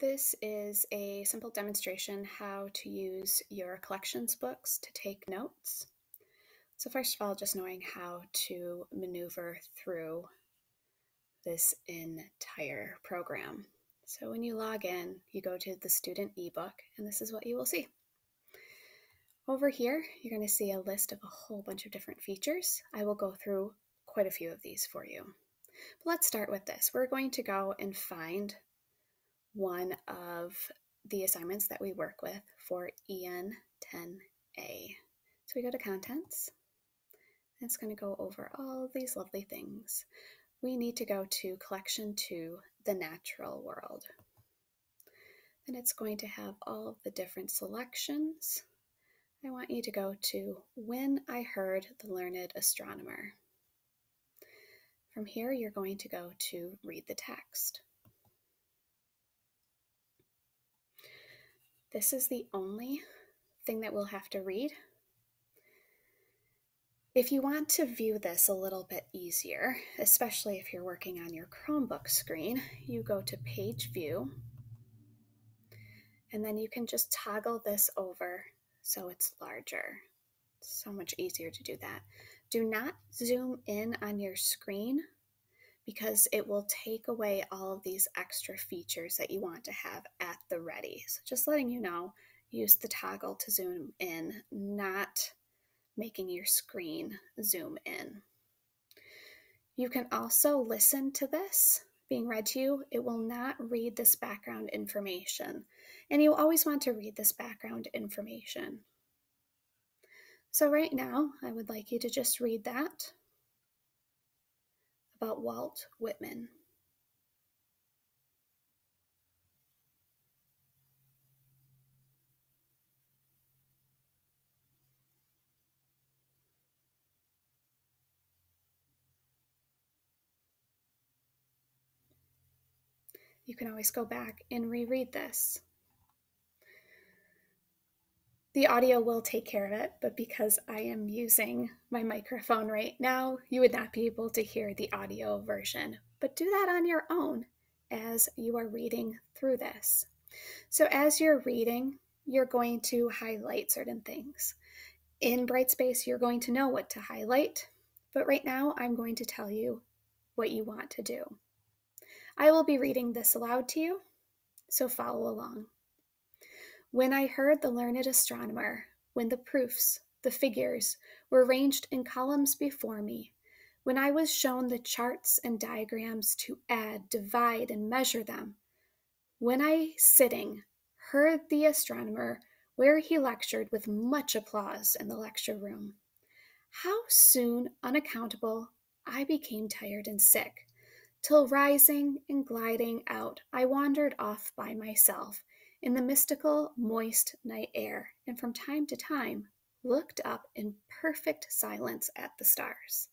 This is a simple demonstration how to use your collections books to take notes. So first of all, just knowing how to maneuver through this entire program. So when you log in, you go to the student ebook, and this is what you will see. Over here, you're going to see a list of a whole bunch of different features. I will go through quite a few of these for you. But let's start with this. We're going to go and find one of the assignments that we work with for EN 10A. So we go to Contents. It's going to go over all these lovely things. We need to go to Collection 2, The Natural World. Then it's going to have all the different selections. I want you to go to When I Heard the Learned Astronomer. From here, you're going to go to Read the Text. This is the only thing that we'll have to read. If you want to view this a little bit easier, especially if you're working on your Chromebook screen, you go to Page View, and then you can just toggle this over so it's larger. so much easier to do that. Do not zoom in on your screen because it will take away all of these extra features that you want to have at the ready. So just letting you know, use the toggle to zoom in, not making your screen zoom in. You can also listen to this being read to you. It will not read this background information. And you always want to read this background information. So right now, I would like you to just read that about Walt Whitman. You can always go back and reread this. The audio will take care of it, but because I am using my microphone right now, you would not be able to hear the audio version. But do that on your own as you are reading through this. So, as you're reading, you're going to highlight certain things. In Brightspace, you're going to know what to highlight, but right now I'm going to tell you what you want to do. I will be reading this aloud to you, so follow along. When I heard the learned astronomer, when the proofs, the figures, were ranged in columns before me, when I was shown the charts and diagrams to add, divide, and measure them, when I, sitting, heard the astronomer where he lectured with much applause in the lecture room, how soon, unaccountable, I became tired and sick, till rising and gliding out, I wandered off by myself in the mystical, moist night air, and from time to time looked up in perfect silence at the stars.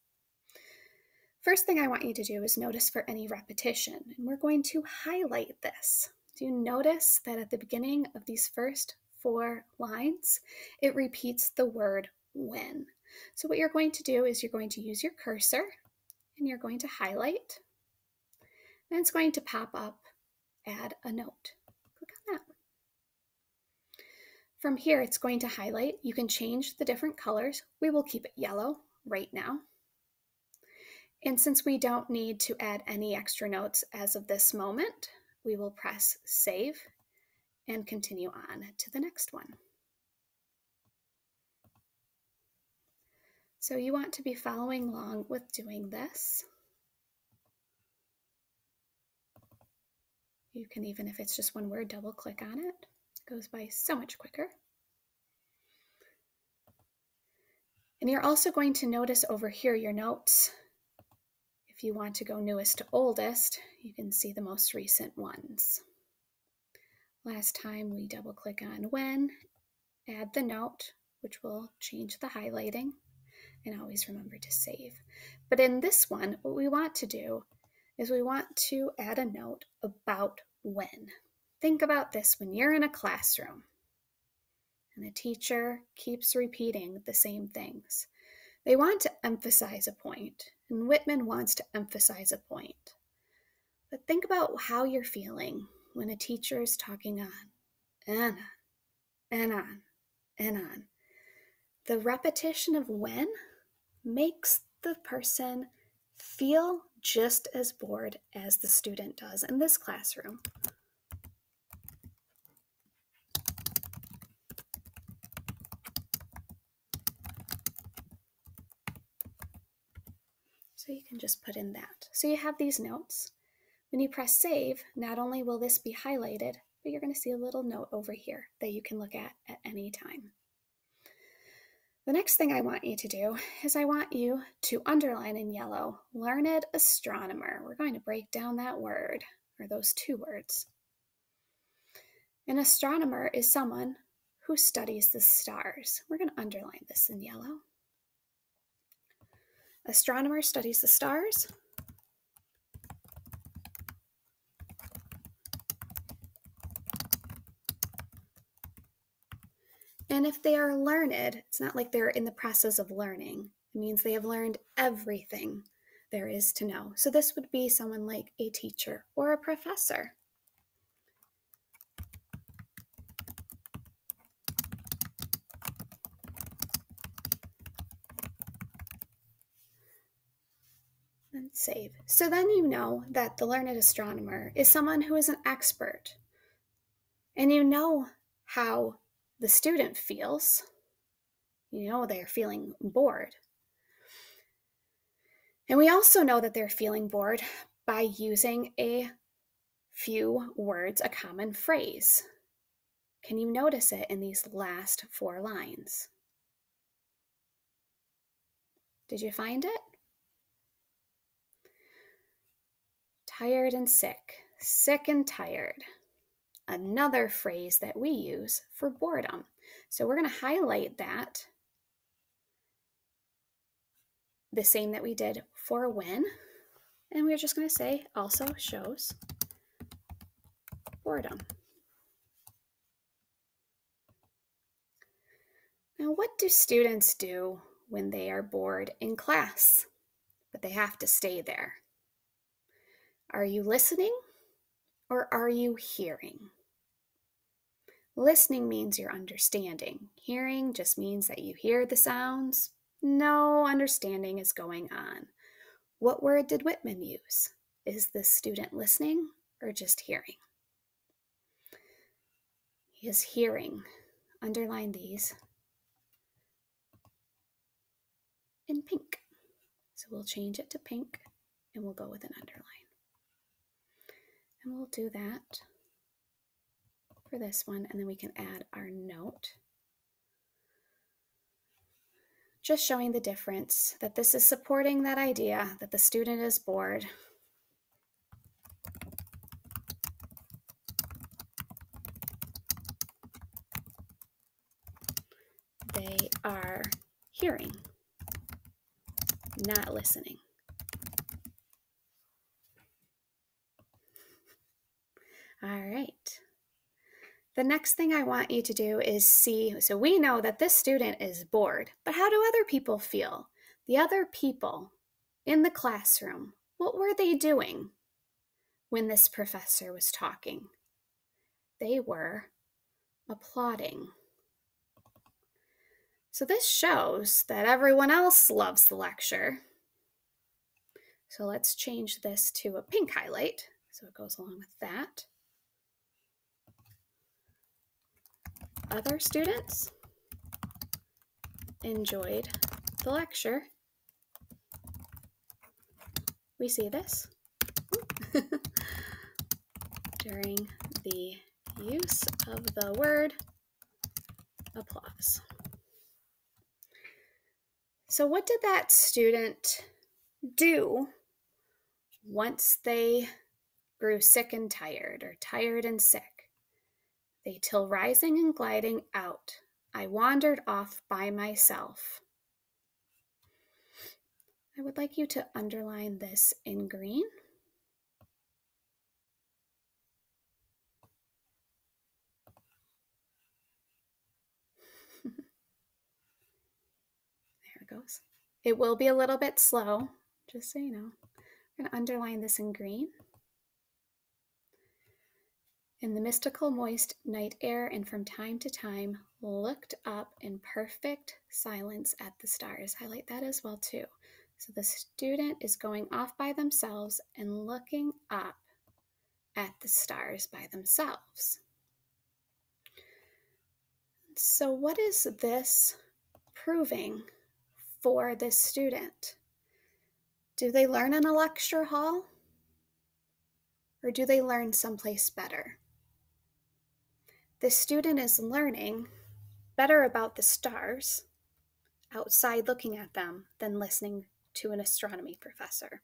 First thing I want you to do is notice for any repetition, and we're going to highlight this. Do you notice that at the beginning of these first four lines, it repeats the word when? So, what you're going to do is you're going to use your cursor and you're going to highlight, and it's going to pop up add a note. Click on that. From here, it's going to highlight. You can change the different colors. We will keep it yellow right now. And since we don't need to add any extra notes as of this moment, we will press save and continue on to the next one. So you want to be following along with doing this. You can even, if it's just one word, double click on it goes by so much quicker. And you're also going to notice over here your notes. If you want to go newest to oldest, you can see the most recent ones. Last time we double click on when, add the note, which will change the highlighting, and always remember to save. But in this one, what we want to do is we want to add a note about when. Think about this when you're in a classroom and the teacher keeps repeating the same things. They want to emphasize a point, and Whitman wants to emphasize a point. But think about how you're feeling when a teacher is talking on and on and on and on. The repetition of when makes the person feel just as bored as the student does in this classroom. Can just put in that. So you have these notes. When you press save, not only will this be highlighted, but you're going to see a little note over here that you can look at at any time. The next thing I want you to do is I want you to underline in yellow, learned astronomer. We're going to break down that word, or those two words. An astronomer is someone who studies the stars. We're going to underline this in yellow. Astronomer studies the stars. And if they are learned, it's not like they're in the process of learning. It means they have learned everything there is to know. So this would be someone like a teacher or a professor. Save. So then you know that the learned astronomer is someone who is an expert. And you know how the student feels. You know, they're feeling bored. And we also know that they're feeling bored by using a few words, a common phrase. Can you notice it in these last four lines? Did you find it? Tired and sick, sick and tired another phrase that we use for boredom. So we're going to highlight that the same that we did for when. And we're just going to say also shows boredom. Now, what do students do when they are bored in class, but they have to stay there? Are you listening or are you hearing? Listening means you're understanding. Hearing just means that you hear the sounds. No understanding is going on. What word did Whitman use? Is the student listening or just hearing? He is hearing. Underline these in pink. So we'll change it to pink and we'll go with an underline. And we'll do that for this one, and then we can add our note. Just showing the difference that this is supporting that idea that the student is bored. They are hearing, not listening. All right. The next thing I want you to do is see so we know that this student is bored, but how do other people feel? The other people in the classroom, what were they doing when this professor was talking? They were applauding. So this shows that everyone else loves the lecture. So let's change this to a pink highlight so it goes along with that. Other students enjoyed the lecture. We see this during the use of the word applause. So, what did that student do once they grew sick and tired, or tired and sick? They till rising and gliding out, I wandered off by myself. I would like you to underline this in green. there it goes. It will be a little bit slow, just so you know. I'm going to underline this in green. In the mystical moist night air and from time to time looked up in perfect silence at the stars. Highlight that as well too. So the student is going off by themselves and looking up at the stars by themselves. So what is this proving for this student? Do they learn in a lecture hall? Or do they learn someplace better? The student is learning better about the stars outside looking at them than listening to an astronomy professor.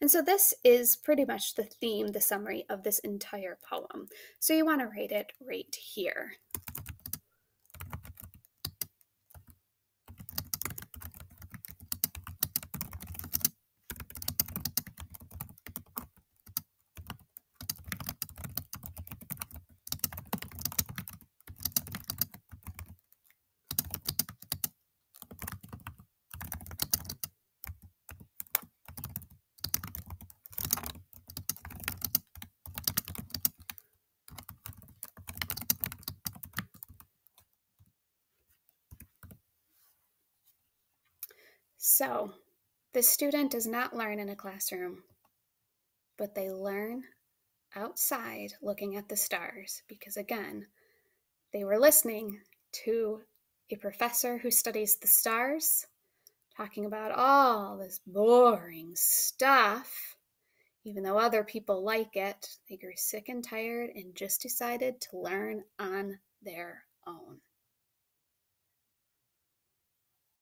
And so this is pretty much the theme, the summary of this entire poem. So you want to write it right here. So, the student does not learn in a classroom, but they learn outside looking at the stars because, again, they were listening to a professor who studies the stars talking about all this boring stuff. Even though other people like it, they grew sick and tired and just decided to learn on their own.